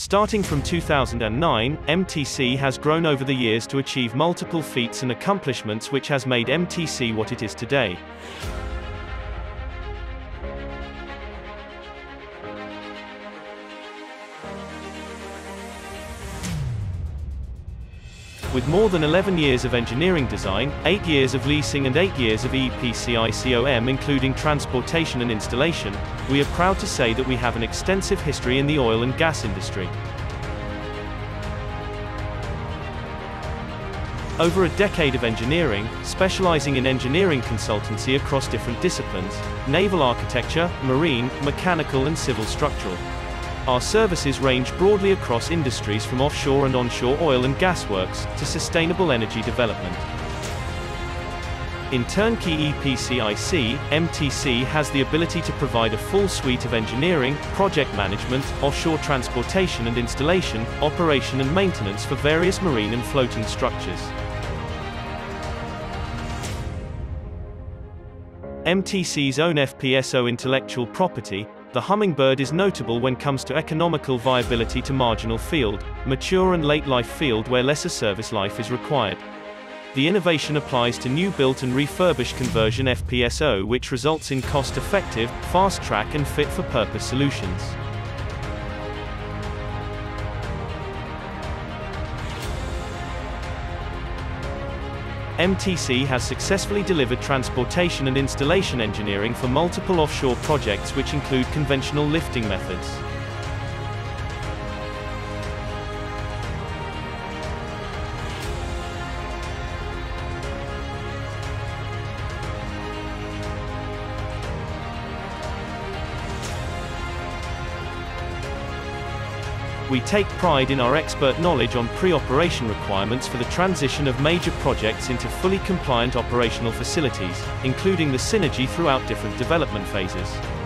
Starting from 2009, MTC has grown over the years to achieve multiple feats and accomplishments which has made MTC what it is today. With more than 11 years of engineering design, 8 years of leasing and 8 years of EPCI-COM including transportation and installation, we are proud to say that we have an extensive history in the oil and gas industry. Over a decade of engineering, specializing in engineering consultancy across different disciplines, naval architecture, marine, mechanical and civil structural. Our services range broadly across industries from offshore and onshore oil and gas works, to sustainable energy development. In Turnkey EPCIC, MTC has the ability to provide a full suite of engineering, project management, offshore transportation and installation, operation and maintenance for various marine and floating structures. MTC's own FPSO intellectual property, the Hummingbird is notable when comes to economical viability to marginal field, mature and late-life field where lesser service life is required. The innovation applies to new-built and refurbished conversion FPSO which results in cost-effective, fast-track and fit-for-purpose solutions. MTC has successfully delivered transportation and installation engineering for multiple offshore projects which include conventional lifting methods. We take pride in our expert knowledge on pre-operation requirements for the transition of major projects into fully compliant operational facilities, including the synergy throughout different development phases.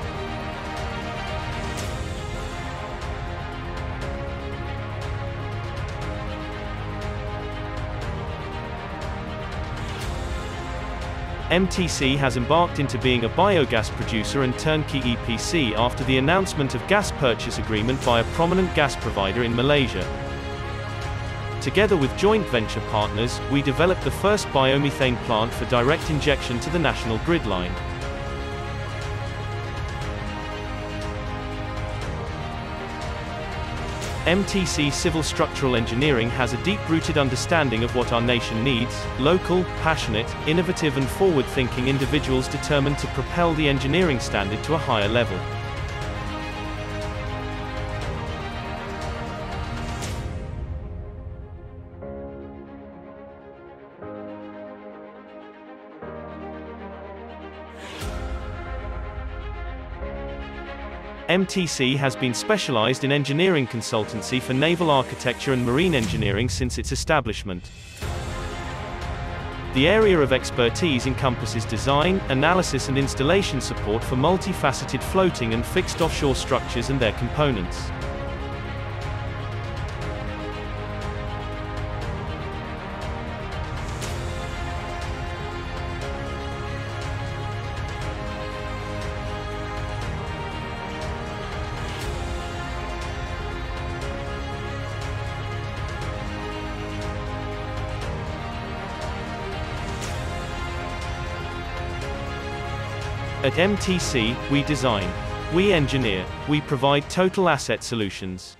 MTC has embarked into being a biogas producer and turnkey EPC after the announcement of gas purchase agreement by a prominent gas provider in Malaysia. Together with joint venture partners, we developed the first biomethane plant for direct injection to the national grid line. MTC Civil Structural Engineering has a deep-rooted understanding of what our nation needs, local, passionate, innovative and forward-thinking individuals determined to propel the engineering standard to a higher level. MTC has been specialized in engineering consultancy for naval architecture and marine engineering since its establishment. The area of expertise encompasses design, analysis and installation support for multifaceted floating and fixed offshore structures and their components. At MTC, we design. We engineer. We provide total asset solutions.